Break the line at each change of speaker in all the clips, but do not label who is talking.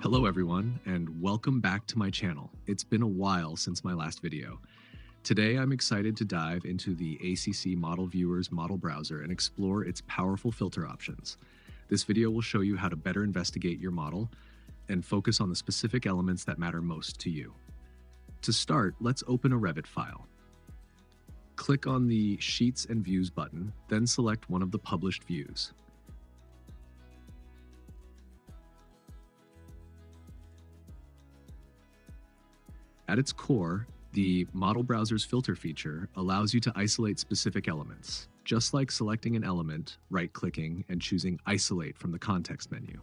Hello everyone, and welcome back to my channel. It's been a while since my last video. Today I'm excited to dive into the ACC Model Viewer's model browser and explore its powerful filter options. This video will show you how to better investigate your model and focus on the specific elements that matter most to you. To start, let's open a Revit file. Click on the Sheets and Views button, then select one of the published views. At its core, the Model Browser's filter feature allows you to isolate specific elements, just like selecting an element, right-clicking, and choosing Isolate from the context menu.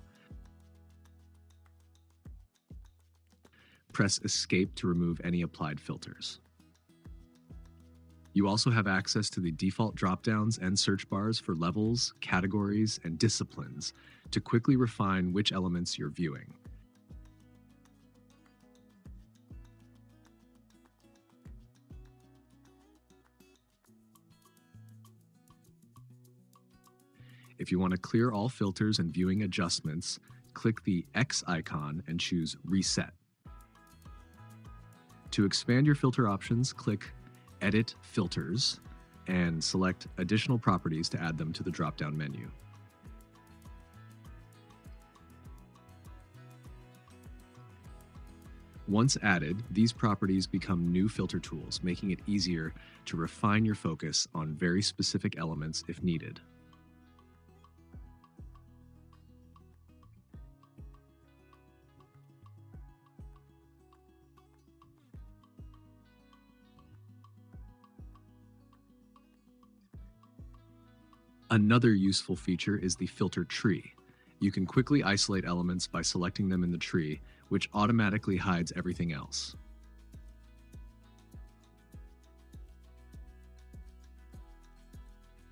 Press Escape to remove any applied filters. You also have access to the default dropdowns and search bars for levels, categories, and disciplines to quickly refine which elements you're viewing. If you want to clear all filters and viewing adjustments, click the X icon and choose Reset. To expand your filter options, click Edit Filters and select additional properties to add them to the drop-down menu. Once added, these properties become new filter tools, making it easier to refine your focus on very specific elements if needed. Another useful feature is the filter tree. You can quickly isolate elements by selecting them in the tree, which automatically hides everything else.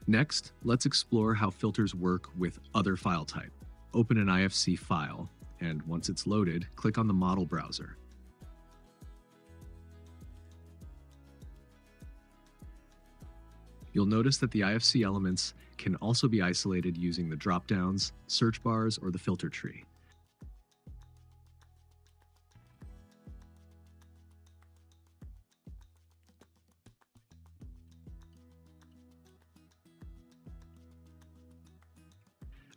Next, let's explore how filters work with other file type. Open an IFC file, and once it's loaded, click on the model browser. You'll notice that the IFC elements can also be isolated using the dropdowns, search bars, or the filter tree.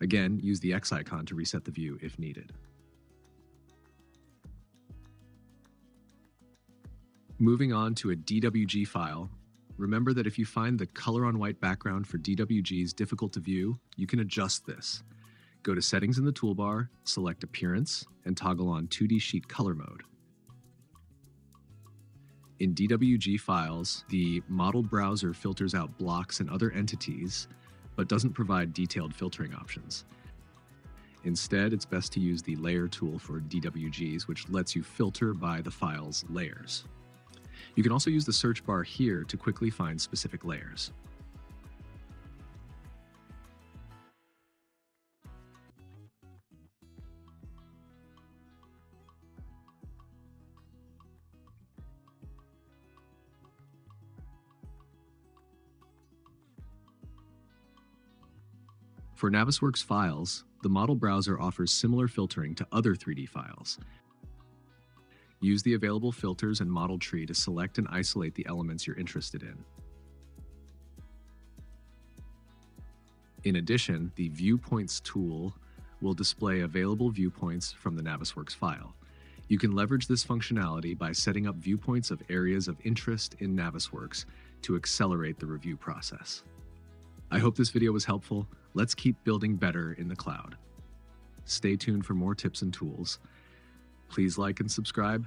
Again, use the X icon to reset the view if needed. Moving on to a DWG file, Remember that if you find the color on white background for DWGs difficult to view, you can adjust this. Go to Settings in the toolbar, select Appearance, and toggle on 2D Sheet Color Mode. In DWG files, the model browser filters out blocks and other entities, but doesn't provide detailed filtering options. Instead, it's best to use the Layer tool for DWGs, which lets you filter by the file's layers. You can also use the search bar here to quickly find specific layers. For Navisworks files, the model browser offers similar filtering to other 3D files, Use the available filters and model tree to select and isolate the elements you're interested in. In addition, the Viewpoints tool will display available viewpoints from the Navisworks file. You can leverage this functionality by setting up viewpoints of areas of interest in Navisworks to accelerate the review process. I hope this video was helpful. Let's keep building better in the cloud. Stay tuned for more tips and tools. Please like and subscribe,